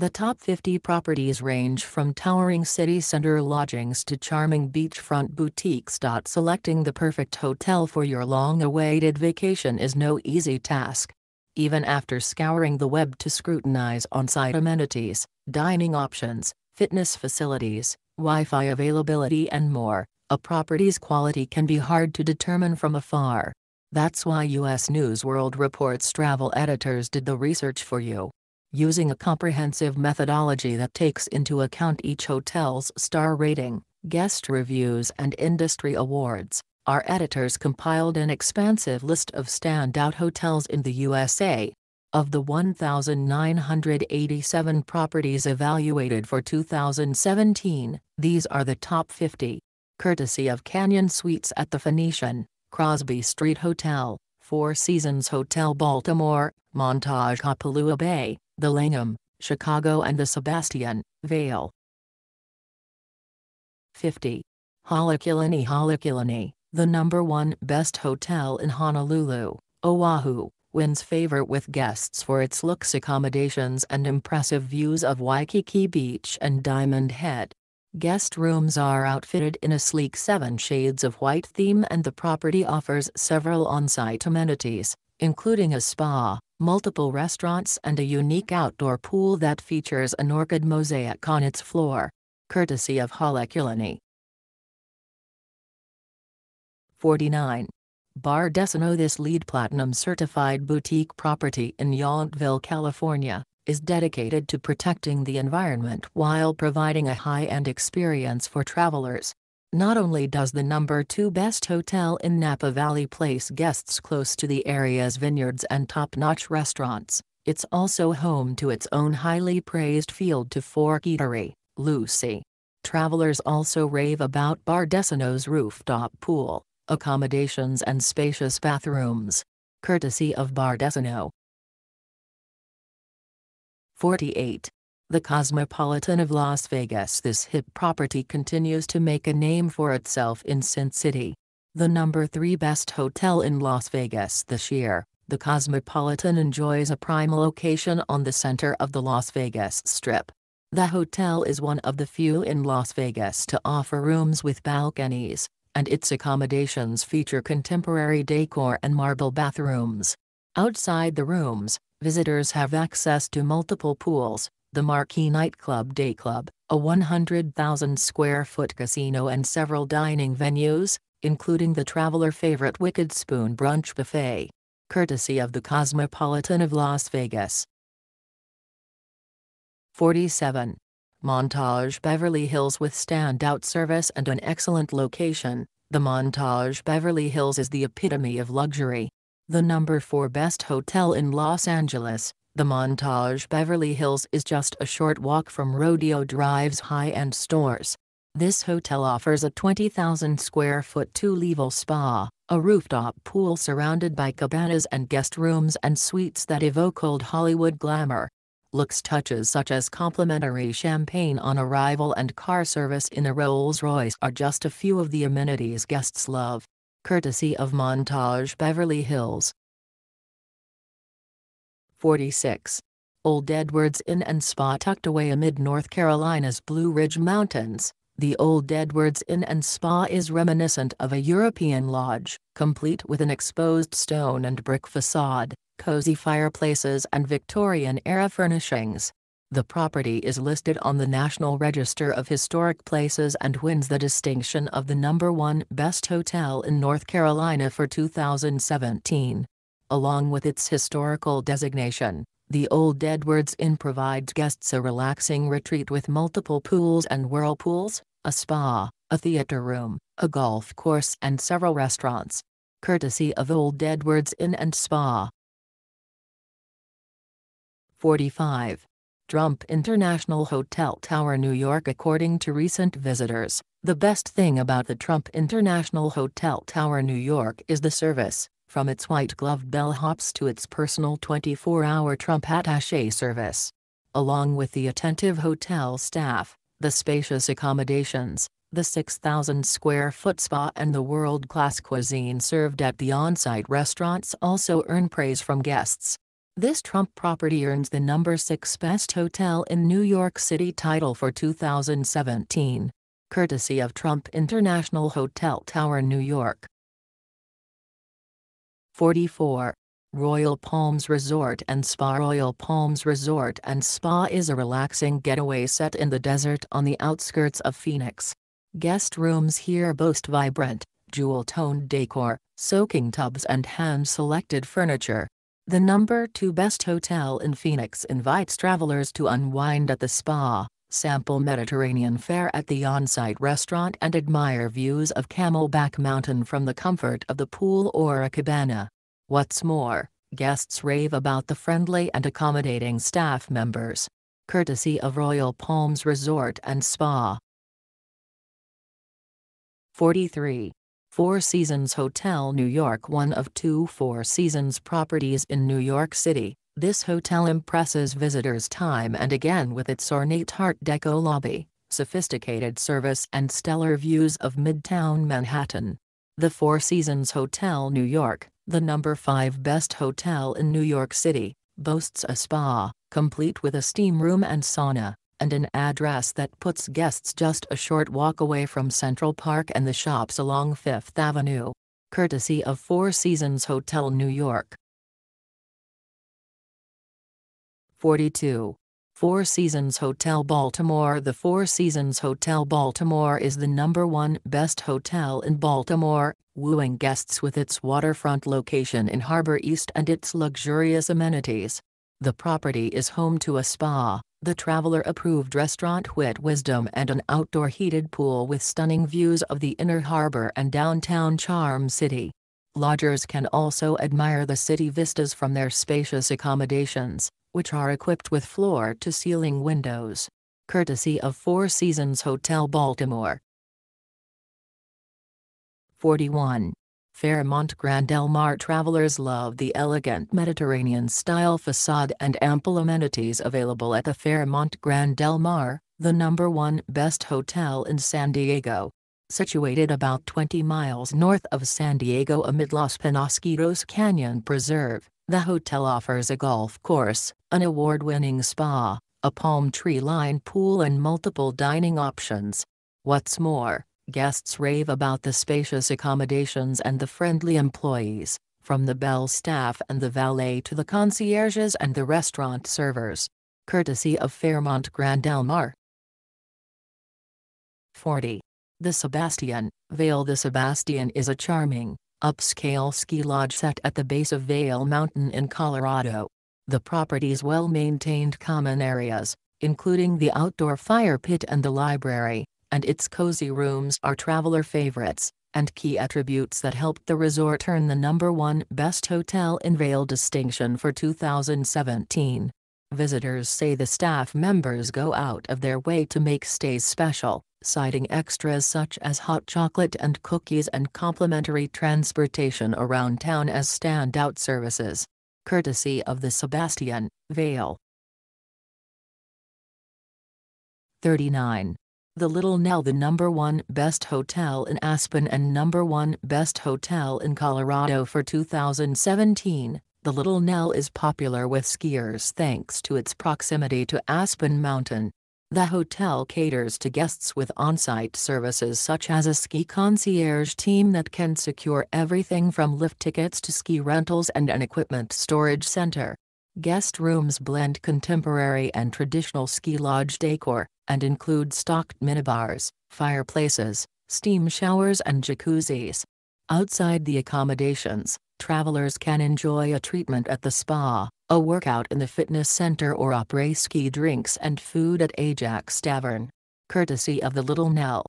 The top 50 properties range from towering city center lodgings to charming beachfront boutiques. Selecting the perfect hotel for your long awaited vacation is no easy task. Even after scouring the web to scrutinize on site amenities, dining options, fitness facilities, Wi Fi availability, and more, a property's quality can be hard to determine from afar. That's why US News World Report's travel editors did the research for you. Using a comprehensive methodology that takes into account each hotel's star rating, guest reviews, and industry awards, our editors compiled an expansive list of standout hotels in the USA. Of the 1,987 properties evaluated for 2017, these are the top 50. Courtesy of Canyon Suites at the Phoenician, Crosby Street Hotel, Four Seasons Hotel Baltimore, Montage Kapalua Bay, the Langham, Chicago and the Sebastian, Vail. 50. Halekulani Halekulani, the number one best hotel in Honolulu, Oahu, wins favor with guests for its looks accommodations and impressive views of Waikiki Beach and Diamond Head. Guest rooms are outfitted in a sleek seven shades of white theme and the property offers several on-site amenities, including a spa, multiple restaurants and a unique outdoor pool that features an orchid mosaic on its floor. Courtesy of Halekulani. 49. Bardessono This LEED Platinum certified boutique property in Yountville, California, is dedicated to protecting the environment while providing a high-end experience for travelers. Not only does the number 2 best hotel in Napa Valley place guests close to the area's vineyards and top-notch restaurants, it's also home to its own highly praised Field to Fork eatery, Lucy. Travelers also rave about Bardessono's rooftop pool, accommodations and spacious bathrooms. Courtesy of Bardessono. 48. The Cosmopolitan of Las Vegas This hip property continues to make a name for itself in Sin City. The number 3 best hotel in Las Vegas this year, the Cosmopolitan enjoys a prime location on the center of the Las Vegas Strip. The hotel is one of the few in Las Vegas to offer rooms with balconies, and its accommodations feature contemporary decor and marble bathrooms. Outside the rooms, visitors have access to multiple pools, the Marquee Nightclub Day Club, a 100,000 square foot casino and several dining venues, including the traveler favorite Wicked Spoon Brunch Buffet. Courtesy of the Cosmopolitan of Las Vegas. 47. Montage Beverly Hills with standout service and an excellent location, the Montage Beverly Hills is the epitome of luxury. The number 4 best hotel in Los Angeles, the Montage Beverly Hills is just a short walk from Rodeo Drive's high-end stores. This hotel offers a 20,000 square foot two-level spa, a rooftop pool surrounded by cabanas and guest rooms and suites that evoke old Hollywood glamour. Looks touches such as complimentary champagne on arrival and car service in a Rolls-Royce are just a few of the amenities guests love. Courtesy of Montage Beverly Hills. 46. Old Edwards Inn and Spa tucked away amid North Carolina's Blue Ridge Mountains, the Old Edwards Inn and Spa is reminiscent of a European lodge, complete with an exposed stone and brick facade, cozy fireplaces and Victorian-era furnishings. The property is listed on the National Register of Historic Places and wins the distinction of the number one best hotel in North Carolina for 2017. Along with its historical designation, the Old Edwards Inn provides guests a relaxing retreat with multiple pools and whirlpools, a spa, a theater room, a golf course and several restaurants. Courtesy of Old Edwards Inn and Spa. 45. Trump International Hotel Tower New York According to recent visitors, the best thing about the Trump International Hotel Tower New York is the service, from its white glove bellhops to its personal 24-hour Trump attaché service. Along with the attentive hotel staff, the spacious accommodations, the 6,000 square foot spa and the world-class cuisine served at the on-site restaurants also earn praise from guests. This Trump property earns the number 6 best hotel in New York City title for 2017, courtesy of Trump International Hotel Tower, New York. 44. Royal Palms Resort and Spa Royal Palms Resort and Spa is a relaxing getaway set in the desert on the outskirts of Phoenix. Guest rooms here boast vibrant, jewel-toned decor, soaking tubs and hand-selected furniture. The number 2 best hotel in Phoenix invites travelers to unwind at the spa, sample Mediterranean fare at the on-site restaurant and admire views of Camelback Mountain from the comfort of the pool or a cabana. What's more, guests rave about the friendly and accommodating staff members. Courtesy of Royal Palms Resort and Spa. 43. Four Seasons Hotel New York One of two Four Seasons properties in New York City, this hotel impresses visitors time and again with its ornate Art Deco lobby, sophisticated service and stellar views of Midtown Manhattan. The Four Seasons Hotel New York, the number 5 best hotel in New York City, boasts a spa, complete with a steam room and sauna, and an address that puts guests just a short walk away from Central Park and the shops along Fifth Avenue. Courtesy of Four Seasons Hotel New York. 42. Four Seasons Hotel Baltimore The Four Seasons Hotel Baltimore is the number one best hotel in Baltimore, wooing guests with its waterfront location in Harbor East and its luxurious amenities. The property is home to a spa, the traveler-approved restaurant Wit Wisdom and an outdoor heated pool with stunning views of the inner harbor and downtown Charm City. Lodgers can also admire the city vistas from their spacious accommodations which are equipped with floor-to-ceiling windows. Courtesy of Four Seasons Hotel Baltimore. 41. Fairmont Grand Del Mar travelers love the elegant Mediterranean-style facade and ample amenities available at the Fairmont Grand Del Mar, the number one best hotel in San Diego. Situated about 20 miles north of San Diego amid Los Penasquitos Canyon Preserve, the hotel offers a golf course, an award-winning spa, a palm tree-lined pool and multiple dining options. What's more, guests rave about the spacious accommodations and the friendly employees, from the bell staff and the valet to the concierges and the restaurant servers. Courtesy of Fairmont Grand Del Mar. 40. The Sebastian, Vail The Sebastian is a charming, upscale ski lodge set at the base of Vail Mountain in Colorado. The property's well-maintained common areas, including the outdoor fire pit and the library, and its cozy rooms are traveler favorites, and key attributes that helped the resort earn the number one Best Hotel in Vail distinction for 2017. Visitors say the staff members go out of their way to make stays special, citing extras such as hot chocolate and cookies and complimentary transportation around town as standout services courtesy of the Sebastian, Vail. 39. The Little Nell the number one best hotel in Aspen and number one best hotel in Colorado for 2017, the Little Nell is popular with skiers thanks to its proximity to Aspen Mountain, the hotel caters to guests with on-site services such as a ski concierge team that can secure everything from lift tickets to ski rentals and an equipment storage center. Guest rooms blend contemporary and traditional ski lodge decor, and include stocked minibars, fireplaces, steam showers and jacuzzis. Outside the accommodations, travelers can enjoy a treatment at the spa, a workout in the fitness center or après-ski drinks and food at Ajax Tavern. Courtesy of the Little Nell.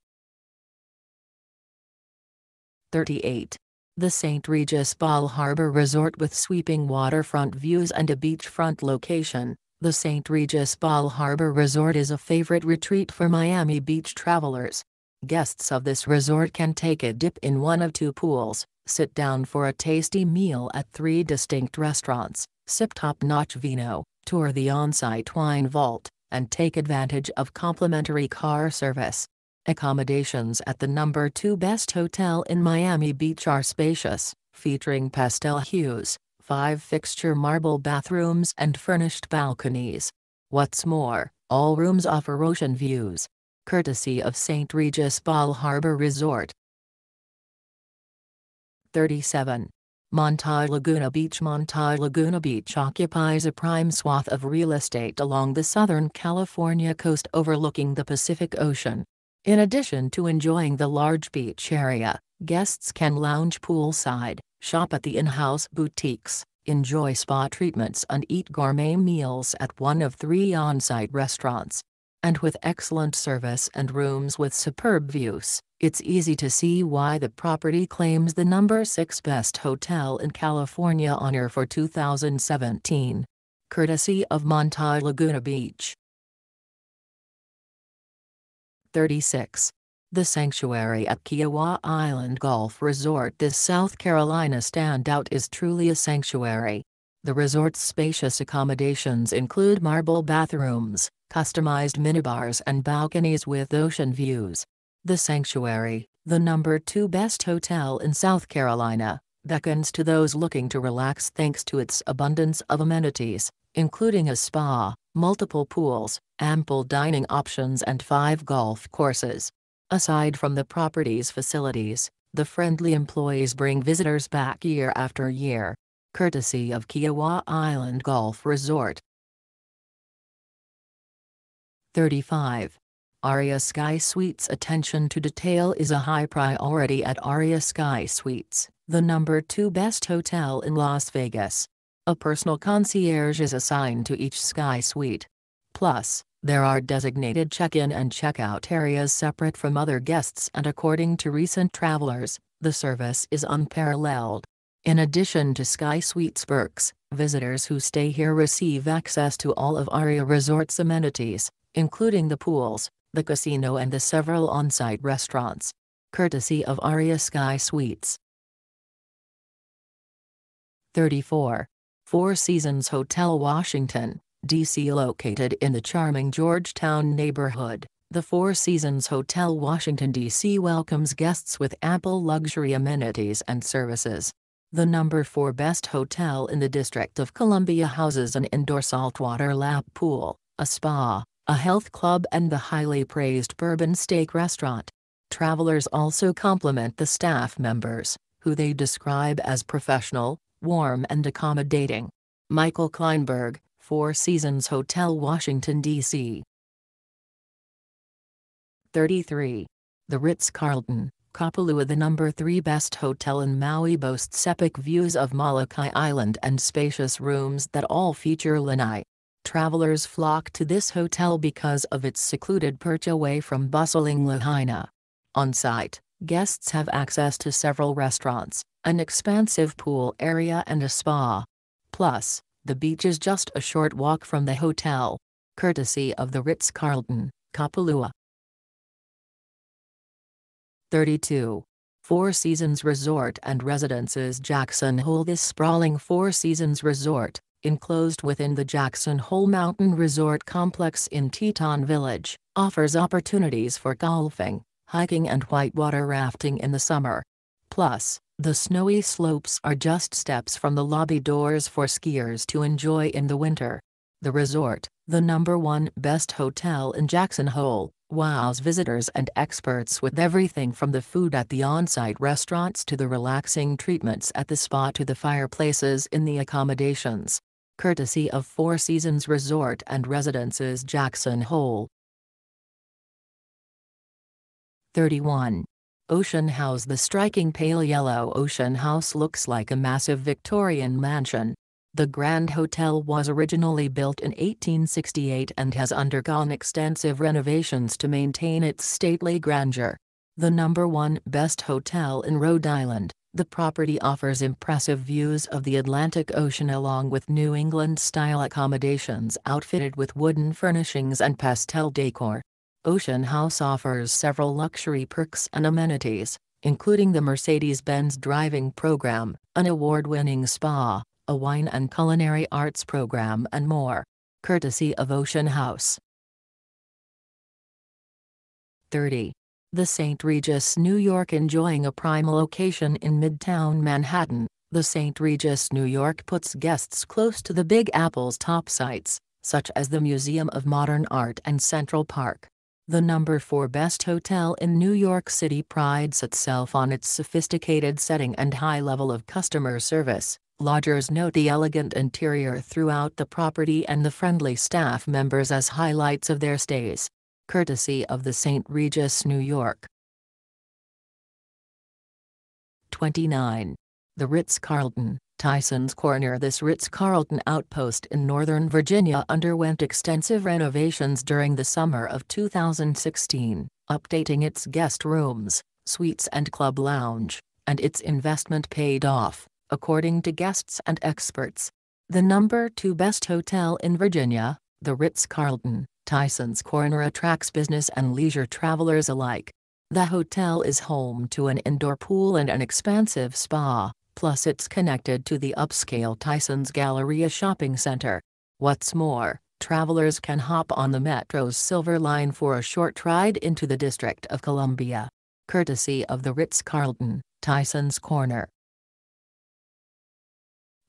38. The St. Regis Bal Harbour Resort with sweeping waterfront views and a beachfront location, the St. Regis Bal Harbour Resort is a favorite retreat for Miami Beach travelers. Guests of this resort can take a dip in one of two pools, sit down for a tasty meal at three distinct restaurants, sip top-notch vino, tour the on-site wine vault, and take advantage of complimentary car service. Accommodations at the number 2 best hotel in Miami Beach are spacious, featuring pastel hues, five fixture marble bathrooms and furnished balconies. What's more, all rooms offer ocean views. Courtesy of St. Regis Bal Harbour Resort. 37. Montage Laguna Beach Montage Laguna Beach occupies a prime swath of real estate along the southern California coast overlooking the Pacific Ocean. In addition to enjoying the large beach area, guests can lounge poolside, shop at the in-house boutiques, enjoy spa treatments and eat gourmet meals at one of three on-site restaurants. And with excellent service and rooms with superb views, it's easy to see why the property claims the number 6 best hotel in California honor for 2017. Courtesy of Montage Laguna Beach. 36. The sanctuary at Kiawah Island Golf Resort This South Carolina standout is truly a sanctuary. The resort's spacious accommodations include marble bathrooms, customized minibars and balconies with ocean views. The Sanctuary, the number two best hotel in South Carolina, beckons to those looking to relax thanks to its abundance of amenities, including a spa, multiple pools, ample dining options and five golf courses. Aside from the property's facilities, the friendly employees bring visitors back year after year. Courtesy of Kiawah Island Golf Resort. 35. Aria Sky Suites Attention to detail is a high priority at Aria Sky Suites, the number 2 best hotel in Las Vegas. A personal concierge is assigned to each Sky Suite. Plus, there are designated check-in and check-out areas separate from other guests and according to recent travelers, the service is unparalleled. In addition to Sky Suites perks, visitors who stay here receive access to all of Aria Resort's amenities, including the pools, the casino and the several on-site restaurants. Courtesy of Aria Sky Suites. 34. Four Seasons Hotel Washington, D.C. Located in the charming Georgetown neighborhood, the Four Seasons Hotel Washington, D.C. welcomes guests with ample luxury amenities and services. The number 4 best hotel in the District of Columbia houses an indoor saltwater lap pool, a spa, a health club and the highly praised Bourbon Steak Restaurant. Travelers also compliment the staff members, who they describe as professional, warm and accommodating. Michael Kleinberg, Four Seasons Hotel Washington, D.C. 33. The Ritz-Carlton, Kapalua The number 3 best hotel in Maui boasts epic views of Molokai Island and spacious rooms that all feature lanai. Travelers flock to this hotel because of its secluded perch away from bustling Lahaina. On site, guests have access to several restaurants, an expansive pool area and a spa. Plus, the beach is just a short walk from the hotel. Courtesy of the Ritz-Carlton, Kapalua. 32. Four Seasons Resort and Residences Jackson Hole This sprawling Four Seasons Resort, enclosed within the Jackson Hole Mountain Resort Complex in Teton Village, offers opportunities for golfing, hiking and whitewater rafting in the summer. Plus, the snowy slopes are just steps from the lobby doors for skiers to enjoy in the winter. The resort, the number one best hotel in Jackson Hole, wows visitors and experts with everything from the food at the on-site restaurants to the relaxing treatments at the spa to the fireplaces in the accommodations courtesy of Four Seasons Resort and Residences Jackson Hole. 31. Ocean House The striking pale yellow Ocean House looks like a massive Victorian mansion. The Grand Hotel was originally built in 1868 and has undergone extensive renovations to maintain its stately grandeur. The number one best hotel in Rhode Island, the property offers impressive views of the Atlantic Ocean along with New England-style accommodations outfitted with wooden furnishings and pastel decor. Ocean House offers several luxury perks and amenities, including the Mercedes-Benz driving program, an award-winning spa, a wine and culinary arts program and more. Courtesy of Ocean House. 30. The St. Regis New York enjoying a prime location in Midtown Manhattan, The St. Regis New York puts guests close to the Big Apple's top sites, such as the Museum of Modern Art and Central Park. The number 4 best hotel in New York City prides itself on its sophisticated setting and high level of customer service. Lodgers note the elegant interior throughout the property and the friendly staff members as highlights of their stays. Courtesy of the St. Regis, New York. 29. The Ritz-Carlton, Tysons Corner This Ritz-Carlton outpost in Northern Virginia underwent extensive renovations during the summer of 2016, updating its guest rooms, suites and club lounge, and its investment paid off, according to guests and experts. The number two best hotel in Virginia, the Ritz-Carlton, Tysons Corner attracts business and leisure travelers alike. The hotel is home to an indoor pool and an expansive spa, plus it's connected to the upscale Tysons Galleria shopping center. What's more, travelers can hop on the Metro's Silver Line for a short ride into the District of Columbia. Courtesy of the Ritz-Carlton, Tysons Corner.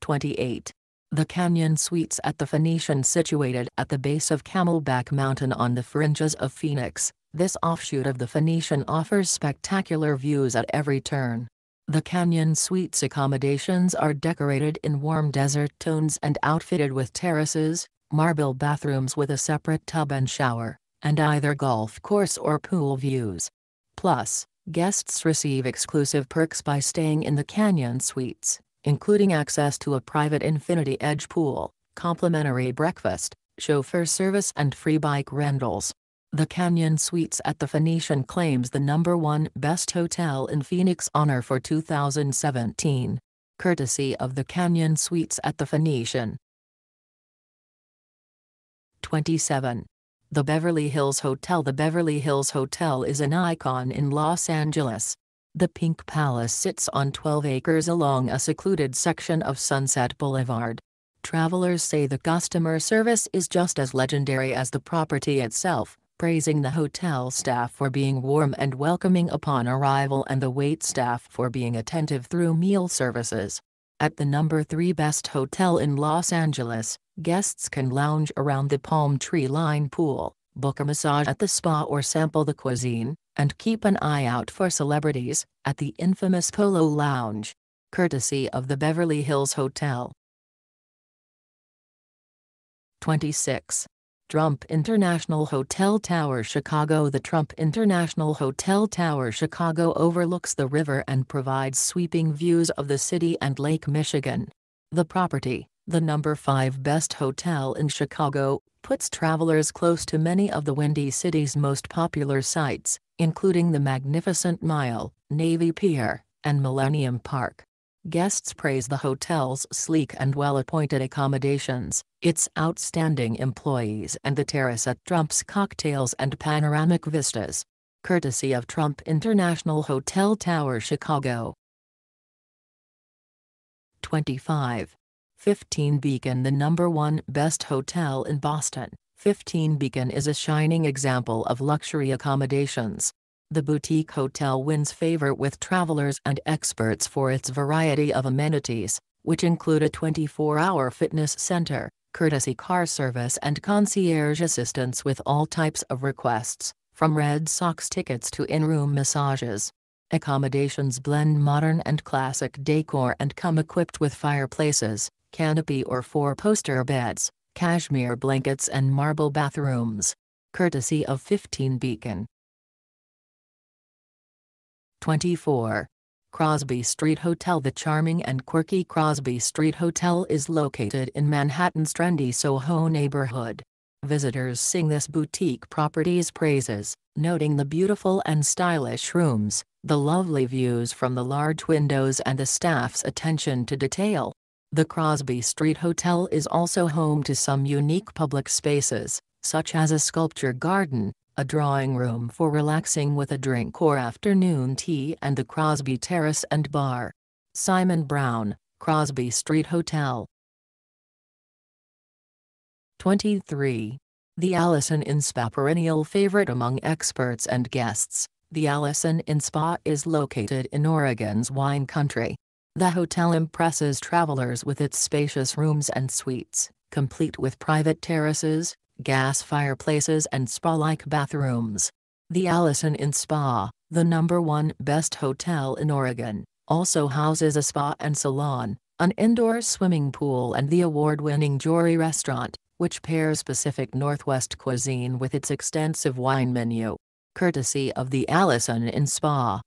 28. The Canyon Suites at the Phoenician situated at the base of Camelback Mountain on the fringes of Phoenix, this offshoot of the Phoenician offers spectacular views at every turn. The Canyon Suites accommodations are decorated in warm desert tones and outfitted with terraces, marble bathrooms with a separate tub and shower, and either golf course or pool views. Plus, guests receive exclusive perks by staying in the Canyon Suites, including access to a private Infinity Edge pool, complimentary breakfast, chauffeur service and free bike rentals. The Canyon Suites at the Phoenician claims the number one best hotel in Phoenix honor for 2017. Courtesy of the Canyon Suites at the Phoenician. 27. The Beverly Hills Hotel The Beverly Hills Hotel is an icon in Los Angeles. The Pink Palace sits on 12 acres along a secluded section of Sunset Boulevard. Travelers say the customer service is just as legendary as the property itself praising the hotel staff for being warm and welcoming upon arrival and the wait staff for being attentive through meal services. At the number 3 best hotel in Los Angeles, guests can lounge around the palm tree line pool, book a massage at the spa or sample the cuisine, and keep an eye out for celebrities at the infamous Polo Lounge. Courtesy of the Beverly Hills Hotel. 26. Trump International Hotel Tower Chicago The Trump International Hotel Tower Chicago overlooks the river and provides sweeping views of the city and Lake Michigan. The property, the number 5 best hotel in Chicago, puts travelers close to many of the Windy City's most popular sites, including the Magnificent Mile, Navy Pier, and Millennium Park. Guests praise the hotel's sleek and well-appointed accommodations, its outstanding employees and the terrace at Trump's cocktails and panoramic vistas. Courtesy of Trump International Hotel Tower Chicago. 25. 15 Beacon The number one best hotel in Boston, 15 Beacon is a shining example of luxury accommodations. The boutique hotel wins favor with travelers and experts for its variety of amenities, which include a 24-hour fitness center, courtesy car service and concierge assistance with all types of requests, from Red Sox tickets to in-room massages. Accommodations blend modern and classic decor and come equipped with fireplaces, canopy or four-poster beds, cashmere blankets and marble bathrooms. Courtesy of 15 Beacon. 24. Crosby Street Hotel The charming and quirky Crosby Street Hotel is located in Manhattan's trendy Soho neighborhood. Visitors sing this boutique property's praises, noting the beautiful and stylish rooms, the lovely views from the large windows and the staff's attention to detail. The Crosby Street Hotel is also home to some unique public spaces, such as a sculpture garden, a drawing room for relaxing with a drink or afternoon tea and the Crosby Terrace and Bar. Simon Brown, Crosby Street Hotel. 23. The Allison Inn Spa perennial favorite among experts and guests, the Allison Inn Spa is located in Oregon's wine country. The hotel impresses travelers with its spacious rooms and suites, complete with private terraces, gas fireplaces and spa-like bathrooms. The Allison Inn Spa, the number one best hotel in Oregon, also houses a spa and salon, an indoor swimming pool and the award-winning Jory restaurant, which pairs Pacific Northwest cuisine with its extensive wine menu. Courtesy of the Allison Inn Spa.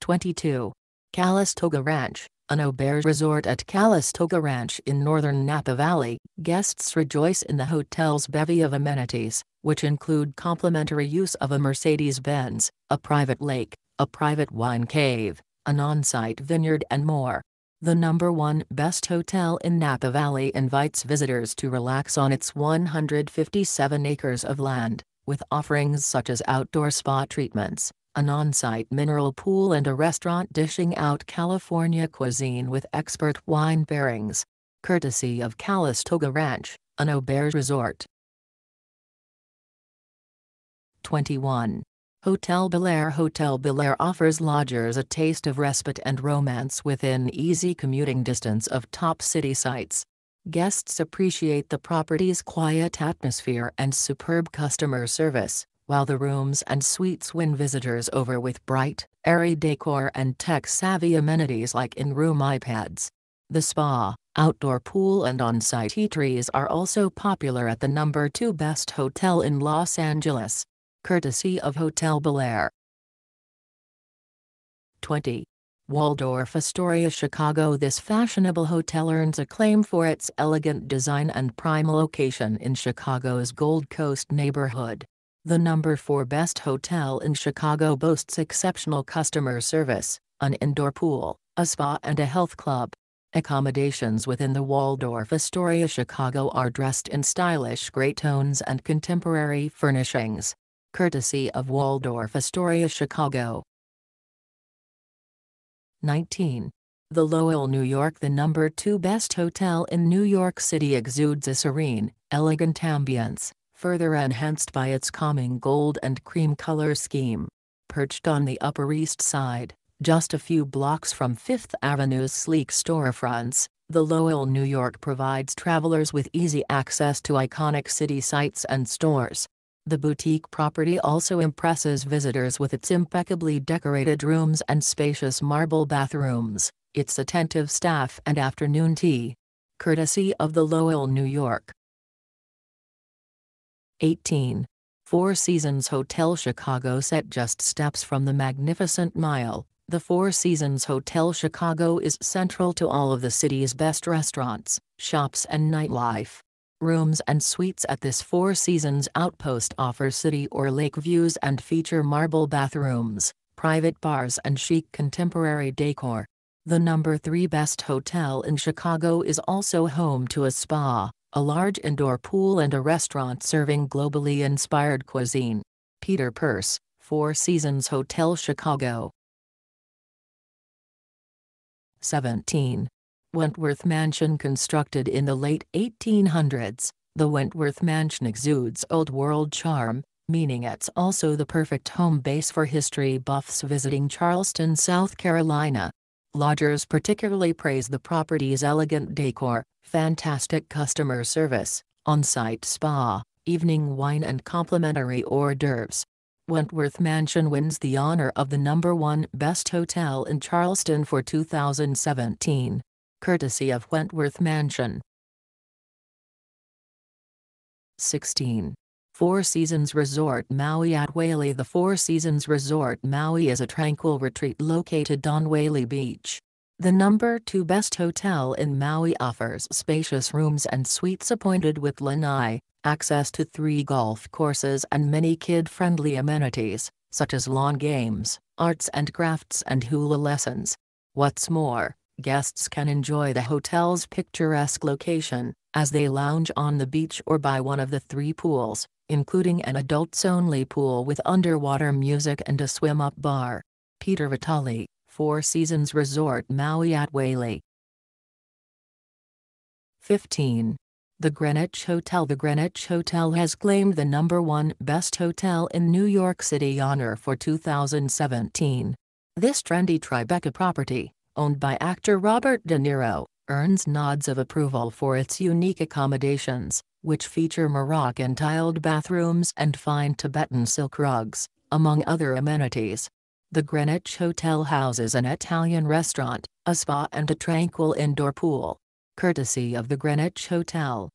22. Calistoga Ranch, an auberge resort at Calistoga Ranch in northern Napa Valley, guests rejoice in the hotel's bevy of amenities, which include complimentary use of a Mercedes-Benz, a private lake, a private wine cave, an on-site vineyard and more. The number one best hotel in Napa Valley invites visitors to relax on its 157 acres of land, with offerings such as outdoor spa treatments, an on-site mineral pool and a restaurant dishing out California cuisine with expert wine pairings. Courtesy of Calistoga Ranch, an auberge resort. 21. Hotel Bel-Air Hotel Bel-Air offers lodgers a taste of respite and romance within easy commuting distance of top city sites. Guests appreciate the property's quiet atmosphere and superb customer service, while the rooms and suites win visitors over with bright, airy decor and tech-savvy amenities like in-room iPads. The spa, outdoor pool and on-site eateries are also popular at the number 2 best hotel in Los Angeles. Courtesy of Hotel Bel-Air. 20. Waldorf Astoria Chicago This fashionable hotel earns acclaim for its elegant design and prime location in Chicago's Gold Coast neighborhood. The number 4 best hotel in Chicago boasts exceptional customer service, an indoor pool, a spa and a health club. Accommodations within the Waldorf Astoria Chicago are dressed in stylish gray tones and contemporary furnishings. Courtesy of Waldorf Astoria Chicago. 19. The Lowell New York The number 2 best hotel in New York City exudes a serene, elegant ambience, further enhanced by its calming gold and cream color scheme. Perched on the Upper East Side, just a few blocks from Fifth Avenue's sleek storefronts, the Lowell New York provides travelers with easy access to iconic city sites and stores. The boutique property also impresses visitors with its impeccably decorated rooms and spacious marble bathrooms, its attentive staff and afternoon tea. Courtesy of the Lowell New York. 18. Four Seasons Hotel Chicago Set just steps from the Magnificent Mile, the Four Seasons Hotel Chicago is central to all of the city's best restaurants, shops and nightlife. Rooms and suites at this Four Seasons outpost offer city or lake views and feature marble bathrooms, private bars and chic contemporary decor. The number 3 best hotel in Chicago is also home to a spa, a large indoor pool and a restaurant serving globally inspired cuisine. Peter Purse, Four Seasons Hotel Chicago. 17. Wentworth Mansion Constructed in the late 1800s, the Wentworth Mansion exudes old world charm, meaning it's also the perfect home base for history buffs visiting Charleston, South Carolina. Lodgers particularly praise the property's elegant decor, fantastic customer service, on-site spa, evening wine and complimentary hors d'oeuvres. Wentworth Mansion wins the honor of the number one best hotel in Charleston for 2017. Courtesy of Wentworth Mansion. 16. Four Seasons Resort Maui at Wailea The Four Seasons Resort Maui is a tranquil retreat located on Wailea Beach. The number 2 best hotel in Maui offers spacious rooms and suites appointed with lanai, access to three golf courses and many kid-friendly amenities, such as lawn games, arts and crafts and hula lessons. What's more, guests can enjoy the hotel's picturesque location, as they lounge on the beach or by one of the three pools, including an adults-only pool with underwater music and a swim-up bar. Peter Vitale Four Seasons Resort Maui at Wailea. 15. The Greenwich Hotel The Greenwich Hotel has claimed the number one best hotel in New York City honor for 2017. This trendy Tribeca property, owned by actor Robert De Niro, earns nods of approval for its unique accommodations, which feature Moroccan tiled bathrooms and fine Tibetan silk rugs, among other amenities. The Greenwich Hotel houses an Italian restaurant, a spa and a tranquil indoor pool. Courtesy of the Greenwich Hotel.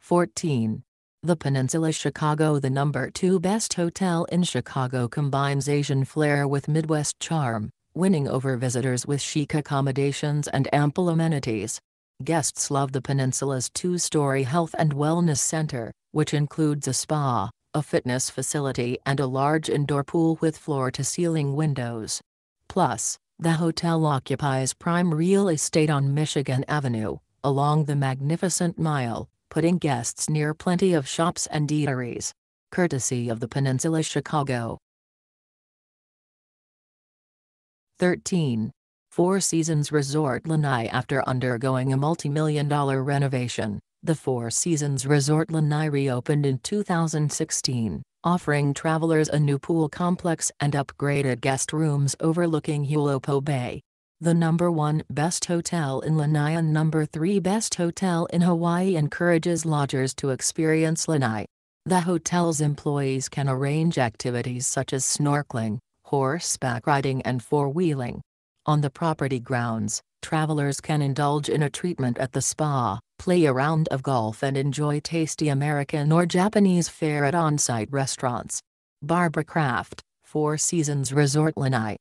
14. The Peninsula Chicago The number 2 best hotel in Chicago combines Asian flair with Midwest charm, winning over visitors with chic accommodations and ample amenities. Guests love the peninsula's two-story health and wellness center, which includes a spa, a fitness facility and a large indoor pool with floor-to-ceiling windows. Plus, the hotel occupies prime real estate on Michigan Avenue, along the Magnificent Mile, putting guests near plenty of shops and eateries. Courtesy of the Peninsula Chicago. 13. Four Seasons Resort Lanai After undergoing a multi-million dollar renovation, the Four Seasons Resort Lanai reopened in 2016, offering travelers a new pool complex and upgraded guest rooms overlooking Hulopoe Bay the number 1 best hotel in Lanai and number 3 best hotel in Hawaii encourages lodgers to experience Lanai. The hotel's employees can arrange activities such as snorkeling, horseback riding and four-wheeling. On the property grounds, travelers can indulge in a treatment at the spa, play a round of golf and enjoy tasty American or Japanese fare at on-site restaurants. Barbara Kraft, Four Seasons Resort Lanai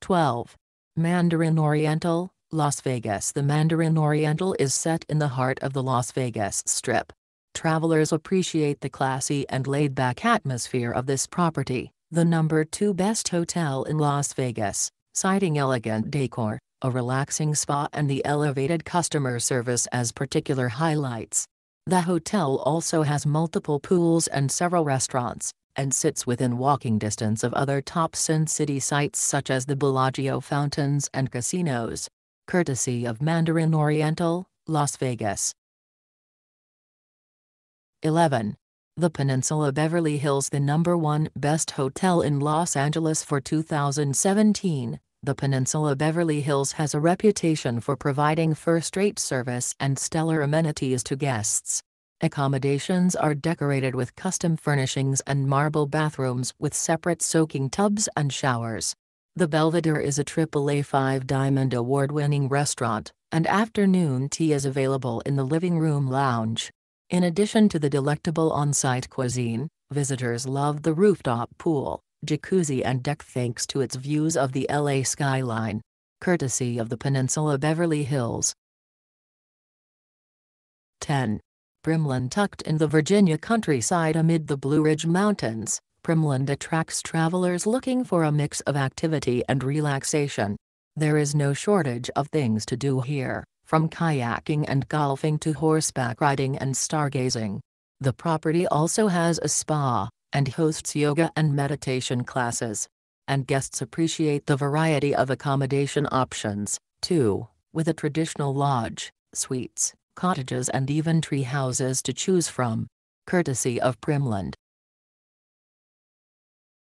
12. Mandarin Oriental, Las Vegas The Mandarin Oriental is set in the heart of the Las Vegas Strip. Travelers appreciate the classy and laid-back atmosphere of this property, the number 2 best hotel in Las Vegas, citing elegant decor, a relaxing spa and the elevated customer service as particular highlights. The hotel also has multiple pools and several restaurants, and sits within walking distance of other top Sin City sites such as the Bellagio fountains and casinos. Courtesy of Mandarin Oriental, Las Vegas. 11. The Peninsula Beverly Hills The number one best hotel in Los Angeles for 2017, the Peninsula Beverly Hills has a reputation for providing first-rate service and stellar amenities to guests. Accommodations are decorated with custom furnishings and marble bathrooms with separate soaking tubs and showers. The Belvedere is a AAA 5 Diamond award-winning restaurant, and afternoon tea is available in the living room lounge. In addition to the delectable on-site cuisine, visitors love the rooftop pool, jacuzzi and deck thanks to its views of the LA skyline. Courtesy of the Peninsula Beverly Hills. 10. Primland tucked in the Virginia countryside amid the Blue Ridge Mountains, Primland attracts travelers looking for a mix of activity and relaxation. There is no shortage of things to do here, from kayaking and golfing to horseback riding and stargazing. The property also has a spa, and hosts yoga and meditation classes. And guests appreciate the variety of accommodation options, too, with a traditional lodge, suites, cottages and even tree houses to choose from. Courtesy of Primland.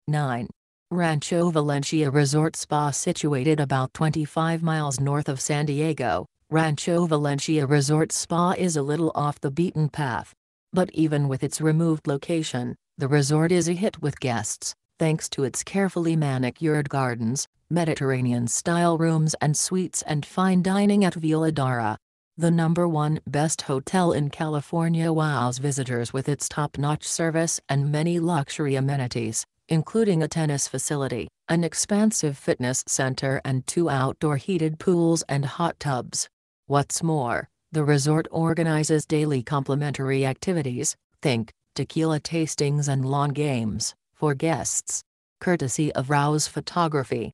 9. Rancho Valencia Resort Spa situated about 25 miles north of San Diego, Rancho Valencia Resort Spa is a little off the beaten path. But even with its removed location, the resort is a hit with guests, thanks to its carefully manicured gardens, Mediterranean-style rooms and suites and fine dining at Veladora. The number one best hotel in California wows visitors with its top-notch service and many luxury amenities, including a tennis facility, an expansive fitness center and two outdoor heated pools and hot tubs. What's more, the resort organizes daily complimentary activities, think, tequila tastings and lawn games, for guests. Courtesy of Rouse Photography.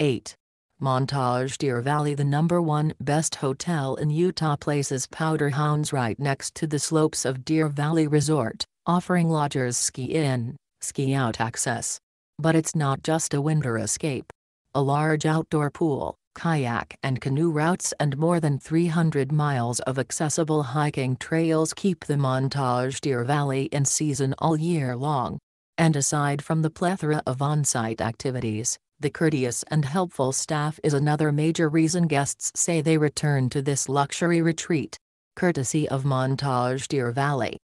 8. Montage Deer Valley The number one best hotel in Utah places Powder Hounds right next to the slopes of Deer Valley Resort, offering lodgers ski-in, ski-out access. But it's not just a winter escape. A large outdoor pool, kayak and canoe routes and more than 300 miles of accessible hiking trails keep the Montage Deer Valley in season all year long. And aside from the plethora of on-site activities, the courteous and helpful staff is another major reason guests say they return to this luxury retreat. Courtesy of Montage Deer Valley.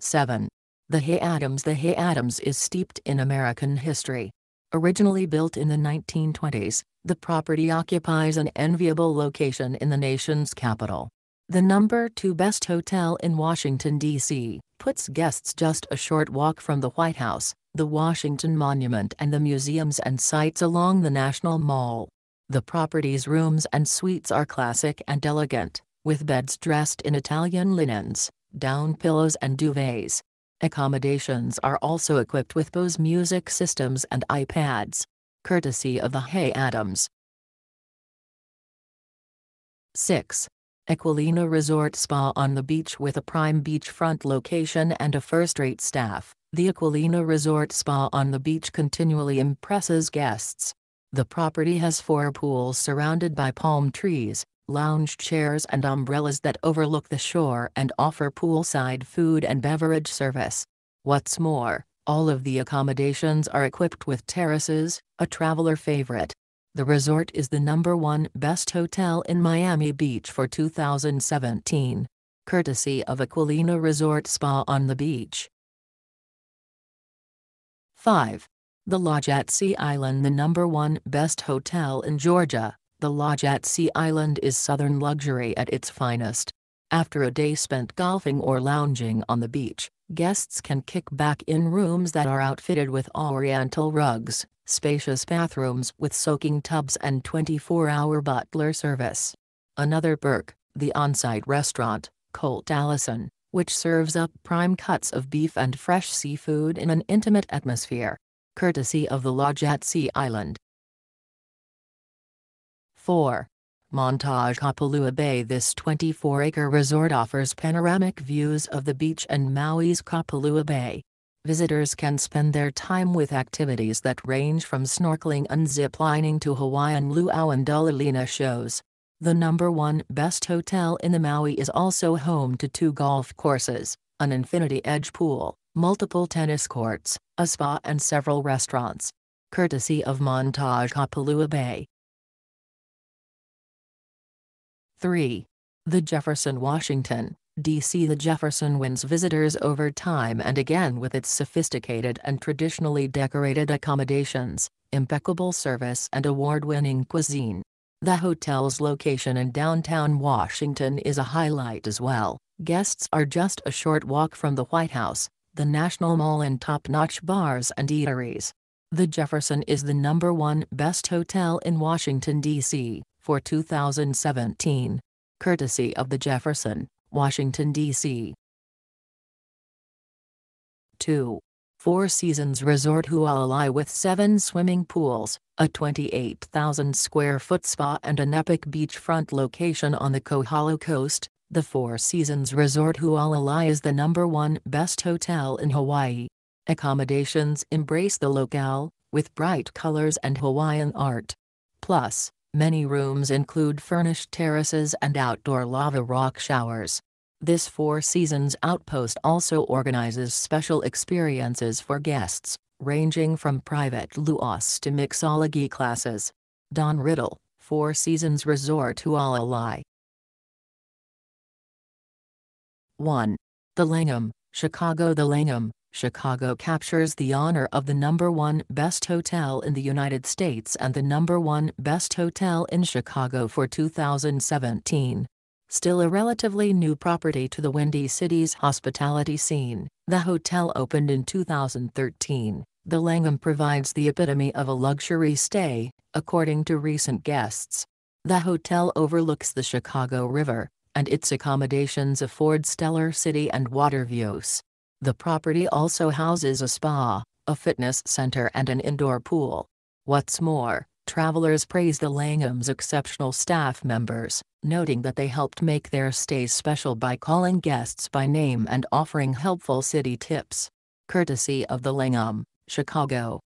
7. The Hay Adams The Hay Adams is steeped in American history. Originally built in the 1920s, the property occupies an enviable location in the nation's capital. The number 2 best hotel in Washington, D.C., puts guests just a short walk from the White House, the Washington Monument and the museums and sites along the National Mall. The property's rooms and suites are classic and elegant, with beds dressed in Italian linens, down pillows and duvets. Accommodations are also equipped with Bose music systems and iPads. Courtesy of the Hay Adams. 6. Acqualina Resort Spa on the beach with a prime beachfront location and a first-rate staff. The Acqualina Resort Spa on the beach continually impresses guests. The property has four pools surrounded by palm trees, lounge chairs and umbrellas that overlook the shore and offer poolside food and beverage service. What's more, all of the accommodations are equipped with terraces, a traveler favorite. The resort is the number one best hotel in Miami Beach for 2017. Courtesy of Acqualina Resort Spa on the beach. 5. The Lodge at Sea Island The number one best hotel in Georgia, the Lodge at Sea Island is southern luxury at its finest. After a day spent golfing or lounging on the beach, guests can kick back in rooms that are outfitted with oriental rugs, spacious bathrooms with soaking tubs and 24-hour butler service. Another perk, the on-site restaurant, Colt Alison, which serves up prime cuts of beef and fresh seafood in an intimate atmosphere. Courtesy of the Lodge at Sea Island. 4. Montage Kapalua Bay This 24-acre resort offers panoramic views of the beach and Maui's Kapalua Bay. Visitors can spend their time with activities that range from snorkeling and ziplining to Hawaiian luau and Dulilina shows. The number one best hotel in the Maui is also home to two golf courses, an infinity edge pool, multiple tennis courts, a spa and several restaurants. Courtesy of Montage Kapalua Bay. 3. The Jefferson Washington, D.C. The Jefferson wins visitors over time and again with its sophisticated and traditionally decorated accommodations, impeccable service and award-winning cuisine. The hotel's location in downtown Washington is a highlight as well. Guests are just a short walk from the White House, the National Mall and top-notch bars and eateries. The Jefferson is the number one best hotel in Washington, D.C for 2017. Courtesy of the Jefferson, Washington, D.C. 2. Four Seasons Resort Hualalai with seven swimming pools, a 28,000 square foot spa and an epic beachfront location on the Kohala coast, the Four Seasons Resort Hualalai is the number one best hotel in Hawaii. Accommodations embrace the locale, with bright colors and Hawaiian art. Plus, Many rooms include furnished terraces and outdoor lava rock showers. This Four Seasons outpost also organizes special experiences for guests, ranging from private luaus to mixology classes. Don Riddle, Four Seasons Resort Hualalai. 1. The Langham, Chicago The Langham, Chicago captures the honor of the number one best hotel in the United States and the number one best hotel in Chicago for 2017. Still a relatively new property to the Windy City's hospitality scene, the hotel opened in 2013. The Langham provides the epitome of a luxury stay, according to recent guests. The hotel overlooks the Chicago River, and its accommodations afford stellar city and water views. The property also houses a spa, a fitness center and an indoor pool. What's more, travelers praise the Langham's exceptional staff members, noting that they helped make their stay special by calling guests by name and offering helpful city tips. Courtesy of the Langham, Chicago.